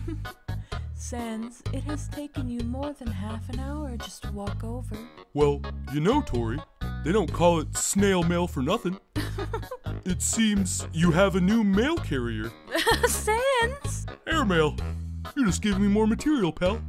Sans, it has taken you more than half an hour just to walk over. Well, you know, Tori, they don't call it snail mail for nothing. it seems you have a new mail carrier. Sans! Airmail. You're just giving me more material, pal.